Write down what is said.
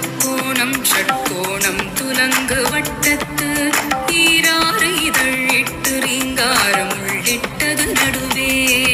முக்கோணம் ஷட்கோணம் துலங்கு வட்டத்து. நீராறு இதழ் எட்டு ரீங்காரம் உள்ளிட்டது நடுவே.